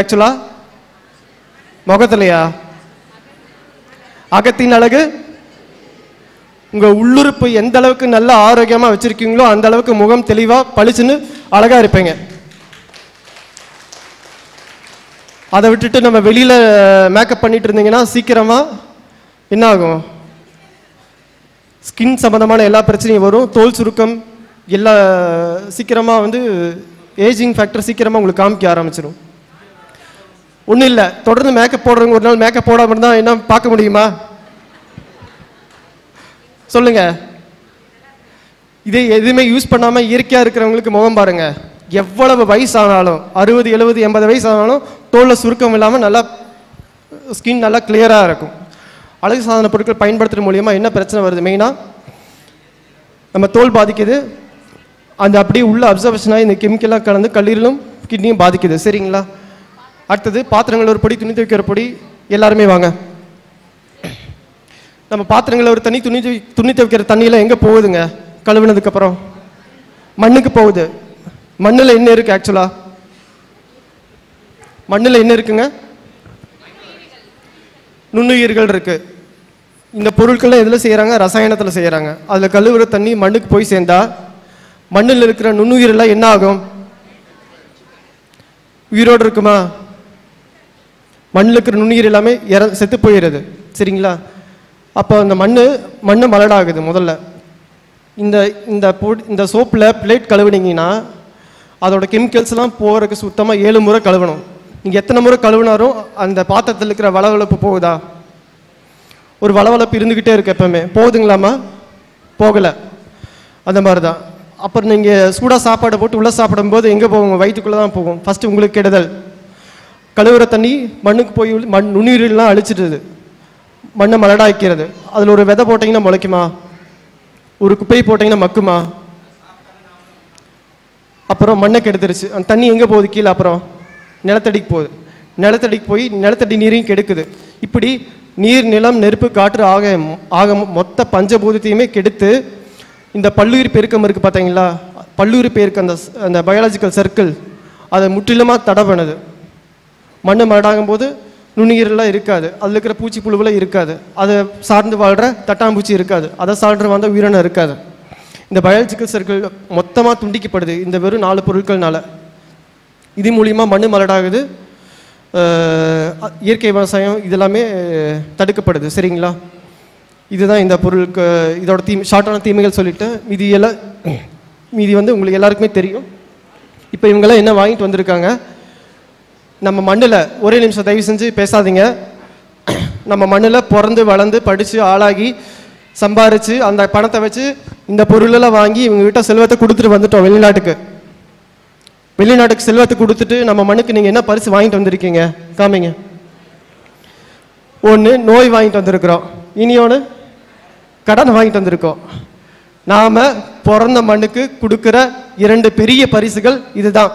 ஆக்சுவலா முகத்திலையா? அகத்தின் அழகு? உங்க உள்ளுறுப்பு எந்த அளவுக்கு நல்ல ஆரோக்கியமா வச்சிருக்கீங்களோ அந்த அளவுக்கு முகம் தெளிவா பளிச்சுன்னு அழகா இருப்பீங்க. அதை விட்டுட்டு நம்ம வெளியில மேக்கப் பண்ணிட்டு இருந்தீங்கன்னா சீக்கிரமா என்ன ஆகும்? ஸ்கின் சம்பந்தமான எல்லா பிரச்சனையும் வரும். தோல் சுருக்கம் எல்லா சீக்கிரமா வந்து ஏஜிங் ஃபேக்டர் சீக்கிரமா உங்களுக்கு காமிக்க ஆரம்பிச்சிடும் ஒன்றும் இல்லை. தொடர்ந்து மேக்கப் போடுறவங்க ஒரு நாள் மேக்கப் போடாமல் இருந்தால் என்ன பார்க்க முடியுமா? சொல்லுங்க. இதே எதுவுமே யூஸ் பண்ணாமல் இயற்கையாக இருக்கிறவங்களுக்கு முகம் பாருங்க. எவ்வளவு வயசு ஆனாலும் அறுபது எழுபது எண்பது வயசு ஆனாலும் தோலில் சுருக்கம் இல்லாமல் நல்லா ஸ்கின் நல்லா கிளியராக இருக்கும். அழகு சாதன பொருட்கள் பயன்படுத்துகிற மூலியமாக என்ன பிரச்சனை வருது? மெயினாக நம்ம தோல் பாதிக்குது. அந்த அப்படியே உள்ள அப்சர்வேஷனாக இந்த கெமிக்கலாக கலந்து கல்லீரலும் கிட்னியும் பாதிக்குது. சரிங்களா? அடுத்தது பாத்திரங்கள் ஒரு பொடி துணி துவைக்கிற பொடி எல்லாருமே வாங்க. நம்ம பாத்திரங்களை ஒரு தண்ணி துணி துவை- துணி துவைக்கிற தண்ணியில் எங்கே போகுதுங்க? கழுவுனதுக்கப்புறம் மண்ணுக்கு போகுது. மண்ணில் என்ன இருக்குது ஆக்சுவலாக மண்ணில் என்ன இருக்குங்க? நுண்ணுயிர்கள் இருக்குது இந்த பொருட்களில் எதில் செய்கிறாங்க ரசாயனத்தில் செய்கிறாங்க அதில் கழுவுற தண்ணி மண்ணுக்கு போய் சேர்ந்தா மண்ணில் இருக்கிற நுண்ணுயிரெல்லாம் என்ன ஆகும்? உயிரோடு இருக்குமா? மண்ணில் இருக்கிற நுண்ணுயிர் எல்லாமே இற செத்து போயிடுது. சரிங்களா? அப்போ அந்த மண் மண் மலடாகுது முதல்ல. இந்த இந்த பொ இந்த சோப்பில் பிளேட் கழுவுனீங்கன்னா அதோட கெமிக்கல்ஸ்லாம் போகிறதுக்கு சுத்தமாக ஏழு முறை கழுவணும். நீங்கள் எத்தனை முறை கழுவினாலும் அந்த பாத்திரத்தில் இருக்கிற வளவளப்பு போகுதா? ஒரு வளவளப்பு இருந்துக்கிட்டே இருக்கு எப்பவுமே. போகுதுங்களாம்மா? போகலை. அந்த மாதிரி தான் அப்புறம் நீங்கள் சூடாக சாப்பாடை போட்டு உள்ளே சாப்பிடும்போது எங்கே போகும் வயிற்றுக்குள்ளே தான் போகும் ஃபஸ்ட்டு உங்களுக்கு கெடுதல். கழுவுற தண்ணி மண்ணுக்கு போய் உள்ள- மண் நுண்ணுயிரெல்லாம் அழிச்சிடுது. மண்ணை மலடாக்கிறது அதில் ஒரு விதை போட்டிங்கன்னா முளைக்குமா? ஒரு குப்பை போட்டிங்கன்னா மக்குமா? அப்புறம் மண்ணை கெடுத்துருச்சு. அந்த தண்ணி எங்கே போகுது? கீழே அப்புறம் நிலத்தடிக்கு போகுது. நிலத்தடிக்கு போய் நிலத்தடி நீரையும் கெடுக்குது. இப்படி நீர் நிலம் நெருப்பு காற்று ஆக ஆக மொத்த பஞ்சபூதத்தையுமே கெடுத்து இந்த பல்லுயிர் பெருக்கம் இருக்குது பார்த்தீங்களா? பல்லுயிர் பெருக்கம் அந்த அந்த பயாலஜிக்கல் சர்க்கிள் அதை முற்றிலுமாக தடை பண்ணுது மண் மரடாகும் போது நுண்ணுயிரெல்லாம் இருக்காது. அதில் இருக்கிற பூச்சி புழுவெல்லாம் இருக்காது. அதை சார்ந்து வாழ்கிற தட்டாம்பூச்சி இருக்காது. அதை சார்ந்து வந்த உயிரினம் இருக்காது. இந்த பயாலஜிக்கல் சர்க்கிள் மொத்தமாக துண்டிக்கப்படுது. இந்த வெறும் நாலு பொருட்கள்னால. இது மூலிமா மண் மலடாகுது. இயற்கை விவசாயம் இதெல்லாமே தடுக்கப்படுது. சரிங்களா? இதுதான் இந்த பொருளுக்கு இதோட தீ ஷார்ட்டான தீமைகள் சொல்லிட்டு மீதி எல்லாம் மீதி வந்து உங்களுக்கு எல்லாருக்குமே தெரியும். இப்போ இவங்கெல்லாம் என்ன வாங்கிட்டு வந்திருக்காங்க? நம்ம மண்ணில் ஒரே நிமிஷம் தயவு செஞ்சு பேசாதீங்க. நம்ம மண்ணில் பிறந்து வளர்ந்து படித்து ஆளாகி சம்பாரித்து அந்த பணத்தை வச்சு இந்த பொருளெல்லாம் வாங்கி இவங்ககிட்ட செல்வத்தை கொடுத்துட்டு வந்துட்டோம் வெளிநாட்டுக்கு. வெளிநாட்டுக்கு செல்வத்தை கொடுத்துட்டு நம்ம மண்ணுக்கு நீங்கள் என்ன பரிசு வாங்கிட்டு வந்திருக்கீங்க? காமிங்க. ஒன்று நோய் வாங்கிட்டு வந்திருக்கிறோம். இனி ஒன்று கடன் வாங்கிட்டு வந்திருக்கோம். நாம் பிறந்த மண்ணுக்கு கொடுக்குற இரண்டு பெரிய பரிசுகள் இதுதான்.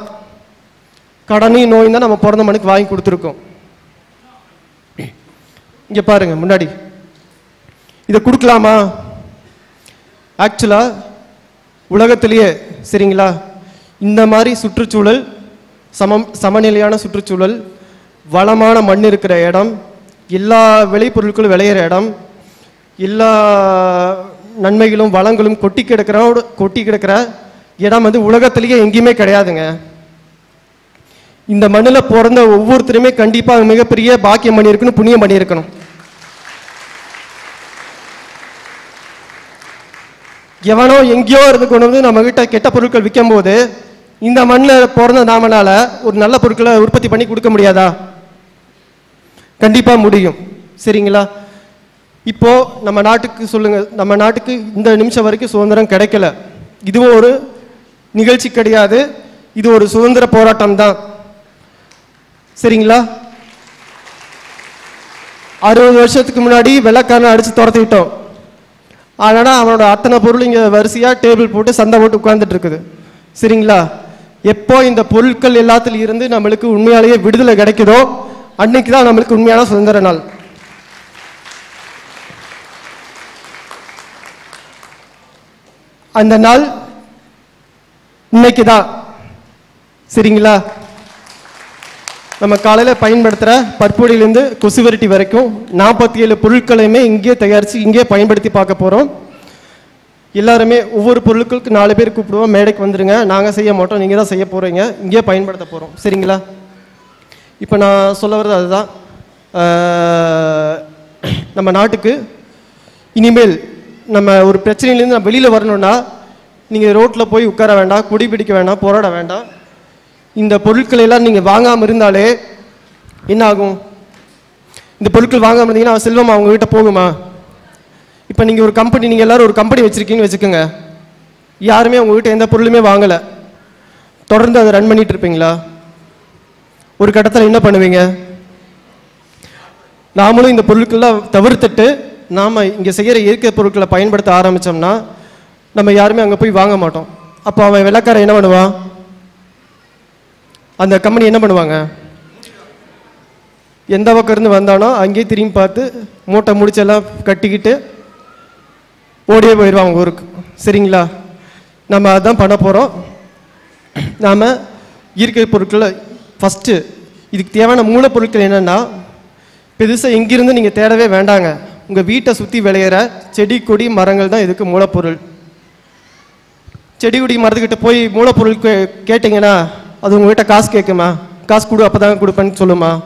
கடனையும் நோயும் தான் நம்ம பிறந்த மண்ணுக்கு வாங்கி கொடுத்துருக்கோம். இங்கே பாருங்க முன்னாடி. இதை கொடுக்கலாமா? ஆக்சுவலாக உலகத்திலேயே சரிங்களா? இந்த மாதிரி சுற்றுச்சூழல் சமம் சமநிலையான சுற்றுச்சூழல் வளமான மண் இருக்கிற இடம் எல்லா விளைபொருட்களும் விளையிற இடம் எல்லா நன்மைகளும் வளங்களும் கொட்டி கிடக்கிற கொட்டி கிடக்கிற இடம் வந்து உலகத்திலேயே எங்கேயுமே கிடையாதுங்க. இந்த மண்ணில் பிறந்த ஒவ்வொருத்தருமே கண்டிப்பாக மிகப்பெரிய பாக்கியம் பண்ணியிருக்கணும் புண்ணியம் பண்ணியிருக்கணும். எவனோ எங்கேயோ இருந்து கொண்டு வந்து நம்ம கிட்ட கெட்ட பொருட்கள் விற்கும் போது இந்த மண்ணில் பிறந்த நாமனால ஒரு நல்ல பொருட்களை உற்பத்தி பண்ணி கொடுக்க முடியாதா? கண்டிப்பாக முடியும். சரிங்களா? இப்போ நம்ம நாட்டுக்கு சொல்லுங்கள் நம்ம நாட்டுக்கு இந்த நிமிஷம் வரைக்கும் சுதந்திரம் கிடைக்கல. இதுவும் ஒரு நிகழ்ச்சி கிடையாது. இது ஒரு சுதந்திர போராட்டம் தான் சரிங்களா? அறுபது வருஷத்துக்கு முன்னாடி வெள்ளக்காரனை அடிச்சு துரத்திட்டோம். ஆனால் அவனோட அத்தனை பொருள் இங்கே வரிசையாக டேபிள் போட்டு சந்தை போட்டு உட்காந்துட்டு இருக்குது. சரிங்களா? எப்போ இந்த பொருட்கள் எல்லாத்துல இருந்து நம்மளுக்கு உண்மையாலேயே விடுதலை கிடைக்குதோ அன்னைக்கு தான் நம்மளுக்கு உண்மையான சுதந்திர நாள். அந்த நாள் இன்னைக்கு தான் சரிங்களா? நம்ம காலையில் பயன்படுத்துகிற பற்பொடியிலேருந்து கொசுவரட்டி வரைக்கும் நாற்பத்தி ஏழு பொருட்களையுமே இங்கேயே தயாரித்து இங்கேயே பயன்படுத்தி பார்க்க போகிறோம் எல்லாருமே ஒவ்வொரு பொருட்களுக்கு நாலு பேர் கூப்பிடுவோம். மேடைக்கு வந்துடுங்க நாங்கள் செய்ய மாட்டோம். நீங்கள் தான் செய்ய போகிறீங்க இங்கேயே பயன்படுத்த போகிறோம் சரிங்களா? இப்போ நான் சொல்ல வர்றது அதுதான். நம்ம நாட்டுக்கு இனிமேல் நம்ம ஒரு பிரச்சனையிலேருந்து நம்ம வெளியில் வரணும்னா நீங்கள் ரோட்டில் போய் உட்கார வேண்டாம். குடி பிடிக்க வேண்டாம். போராட வேண்டாம். இந்த பொருட்களை எல்லாம் நீங்கள் வாங்காமல் இருந்தாலே என்ன ஆகும் இந்த பொருட்கள் வாங்காமல் இருந்தீங்கன்னா செல்வம்? அவங்க கிட்ட போகுமா? இப்போ நீங்கள் ஒரு கம்பெனி நீங்கள் எல்லோரும் ஒரு கம்பெனி வச்சுருக்கீங்கன்னு வச்சுக்கோங்க. யாருமே உங்ககிட்ட எந்த பொருளுமே வாங்கலை. தொடர்ந்து அதை ரன் பண்ணிகிட்டு இருப்பீங்களா? ஒரு கட்டத்தில் என்ன பண்ணுவீங்க? நாமளும் இந்த பொருட்கள்லாம் தவிர்த்துட்டு நாம் இங்கே செய்கிற இயற்கை பொருட்களை பயன்படுத்த ஆரம்பித்தோம்னா நம்ம யாருமே அங்கே போய் வாங்க மாட்டோம். அப்போ அவன் விளக்காரன் என்ன பண்ணுவான்? அந்த கம்பெனி என்ன பண்ணுவாங்க? எந்த பக்கம் இருந்து வந்தானோ அங்கேயே திரும்பி பார்த்து மூட்டை முடிச்செல்லாம் கட்டிக்கிட்டு ஓடியே போயிடுவாங்க அவங்க ஊருக்கு. சரிங்களா? நம்ம அதான் பண்ண போகிறோம் நாம் இயற்கை பொருட்களை ஃபஸ்ட்டு இதுக்கு தேவையான மூலப்பொருட்கள் என்னென்னா பெருசாக எங்கிருந்து நீங்கள் தேடவே வேண்டாங்க. உங்கள் வீட்டை சுற்றி விளையிற செடி கொடி மரங்கள் தான் இதுக்கு மூலப்பொருள். செடி கொடி மரத்துக்கிட்ட போய் மூலப்பொருள் கேட்டிங்கன்னா அது உங்ககிட்ட காசு கேட்குமா காசு கொடு அப்போ தான் கொடுப்பேன்னு சொல்லுமா?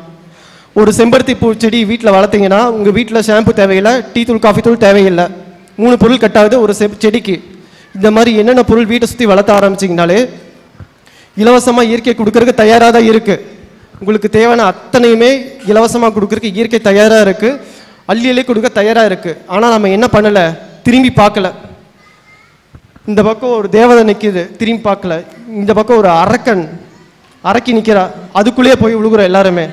ஒரு செம்பருத்தி பூ செடி வீட்டில் வளர்த்தீங்கன்னா உங்கள் வீட்டில் ஷாம்பு தேவையில்லை டீ தூள் காஃபி தூள் தேவையில்லை. மூணு பொருள் கட்டாகுது ஒரு செ- செடிக்கு. இந்த மாதிரி என்னென்ன பொருள் வீட்டை சுற்றி வளர்த்த ஆரம்பிச்சிங்கனாலே இலவசமாக இயற்கை கொடுக்கறதுக்கு தயாராக தான் இருக்குது உங்களுக்கு தேவையான அத்தனையுமே இலவசமாக கொடுக்கறதுக்கு இயற்கை தயாராக இருக்குது அள்ளியிலே கொடுக்க தயாராக இருக்குது ஆனால் நம்ம என்ன பண்ணலை? திரும்பி பார்க்கல. இந்த பக்கம் ஒரு தேவதை நிற்கிது திரும்பி பார்க்கல. இந்த பக்கம் ஒரு அரக்கன் அரக்கி நிற்கிறா அதுக்குள்ளேயே போய் விழுகுறோம் எல்லாருமே.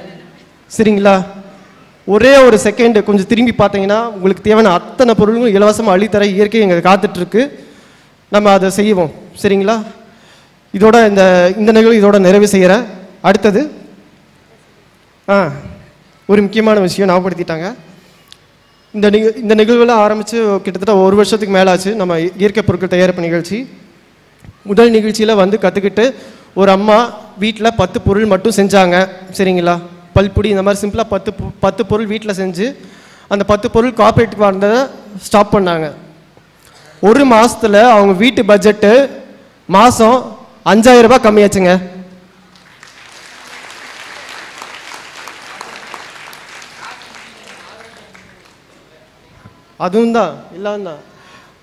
சரிங்களா? ஒரே ஒரு செகண்டு கொஞ்சம் திரும்பி பார்த்தீங்கன்னா உங்களுக்கு தேவையான அத்தனை பொருளும் இலவசமாக அள்ளித்தர இயற்கை எங்க காத்துட்ருக்கு. நம்ம அதை செய்வோம். சரிங்களா? இதோட இந்த இந்த நிகழ்வு இதோட நிறைவு செய்கிறேன் அடுத்தது ஆ ஒரு முக்கியமான விஷயம் ஞாபகப்படுத்திட்டாங்க. இந்த நிக இந்த நிகழ்வுலாம் ஆரம்பித்து கிட்டத்தட்ட ஒரு வருஷத்துக்கு மேலே ஆச்சு நம்ம இயற்கை பொருட்கள் தயாரிப்பு நிகழ்ச்சி. முதல் நிகழ்ச்சியில் வந்து கற்றுக்கிட்டு ஒரு அம்மா வீட்டில் பத்து பொருள் மட்டும் செஞ்சாங்க. சரிங்களா? பல்புடி இந்த மாதிரி சிம்பிளாக பத்து பத்து பொருள் வீட்டில் செஞ்சு அந்த பத்து பொருள் கார்பரேட்டுக்கு வந்ததை ஸ்டாப் பண்ணாங்க. ஒரு மாதத்தில் அவங்க வீட்டு பட்ஜெட்டு மாதம் அஞ்சாயிரம் ரூபாய் கம்மியாச்சுங்க. அதுவும் தான் இல்லாம தான்.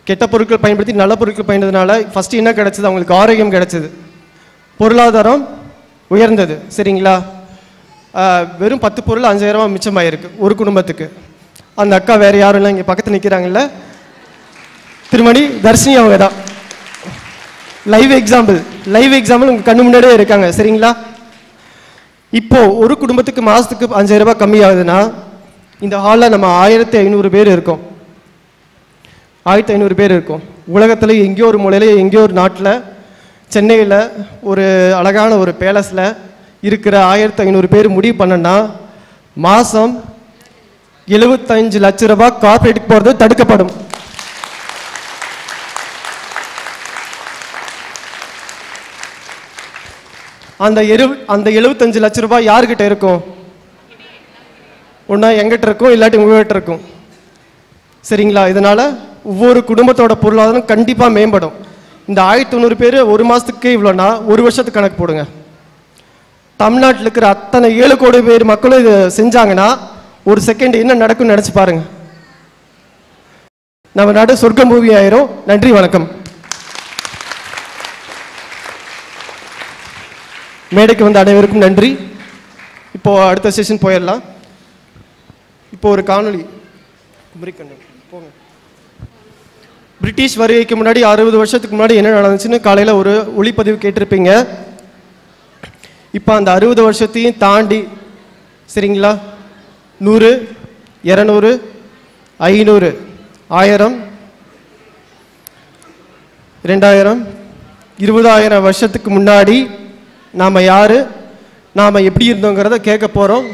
கெட்ட பொருட்கள் பயன்படுத்தி நல்ல பொருட்கள் பயன்படுத்தினால ஃபஸ்ட்டு என்ன கிடச்சிது? அவங்களுக்கு ஆரோக்கியம் கிடச்சிது. பொருளாதாரம் உயர்ந்தது. சரிங்களா? வெறும் பத்து பொருள் அஞ்சாயிரம் மிச்சம் மிச்சமாயிருக்கு ஒரு குடும்பத்துக்கு. அந்த அக்கா வேறு யாரும் இல்லை இங்கே பக்கத்தில் நிற்கிறாங்கல்ல திருமணி தர்ஷினி அவங்க தான் லைவ் எக்ஸாம்பிள் லைவ் எக்ஸாம்பிள் உங்கள் கண்ணு முன்னாடியே இருக்காங்க. சரிங்களா? இப்போ ஒரு குடும்பத்துக்கு மாதத்துக்கு அஞ்சாயிரம் ரூபாய் கம்மி ஆகுதுன்னா இந்த ஹாலில் நம்ம ஆயிரத்தி ஐநூறு பேர் இருக்கோம். ஆயிரத்தி ஐநூறு பேர் இருக்கோம். உலகத்தில் எங்கேயோ ஒரு மூலையில் எங்கேயோ ஒரு நாட்டில் சென்னையில் ஒரு அழகான ஒரு பேலஸில் இருக்கிற ஆயிரத்தி ஐநூறு பேர் முடிவு பண்ணனா மாதம் எழுபத்தஞ்சு லட்ச ரூபாய் கார்பரேட்டுக்கு போகிறது தடுக்கப்படும். அந்த எரு அந்த எழுபத்தஞ்சு லட்ச ரூபாய் யார்கிட்ட இருக்கும்? ஒன்றா எங்கிட்ட இருக்கும் இல்லாட்டி உங்ககிட்ட இருக்கும். சரிங்களா? இதனால் ஒவ்வொரு குடும்பத்தோட பொருளாதாரம் கண்டிப்பாக மேம்படும். இந்த ஆயிரத்தி தொண்ணூறு பேர் ஒரு மாதத்துக்கு இவ்வளோனா ஒரு வருஷத்துக்கு கணக்கு போடுங்க. தமிழ்நாட்டில் இருக்கிற அத்தனை ஏழு கோடி பேர் மக்களும் இது செஞ்சாங்கன்னா ஒரு செகண்ட் என்ன நடக்கும்னு நினச்சி பாருங்கள் நம்ம நாடு சொர்க்கம் பூமி ஆயிரும். நன்றி வணக்கம். மேடைக்கு வந்த அனைவருக்கும் நன்றி. இப்போ அடுத்த செஷன் போயிடலாம். இப்போ ஒரு காணொளி. குமரிக்கண்ணன் போங்க. பிரிட்டிஷ் வருகைக்கு முன்னாடி அறுபது வருஷத்துக்கு முன்னாடி என்ன நடந்துச்சுன்னு காலையில் ஒரு ஒளிப்பதிவு கேட்டிருப்பீங்க. இப்போ அந்த அறுபது வருஷத்தையும் தாண்டி சரிங்களா? நூறு இரநூறு ஐநூறு ஆயிரம் ரெண்டாயிரம் இருபதாயிரம் வருஷத்துக்கு முன்னாடி நாம் யார்? நாம் எப்படி இருந்தோங்கிறத கேட்க போகிறோம்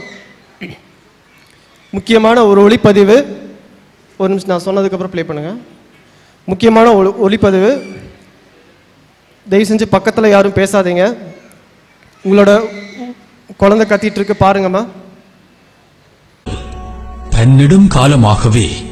முக்கியமான ஒரு ஒளிப்பதிவு. ஒரு நிமிஷம் நான் சொன்னதுக்கப்புறம் ப்ளே பண்ணுங்கள் முக்கியமான ஒளி ஒளிப்பதிவு. தயவு செஞ்சு பக்கத்தில் யாரும் பேசாதீங்க. உங்களோட குழந்தை கத்திட்டு இருக்கு பாருங்கம்மா. பன்னெடும் காலமாகவே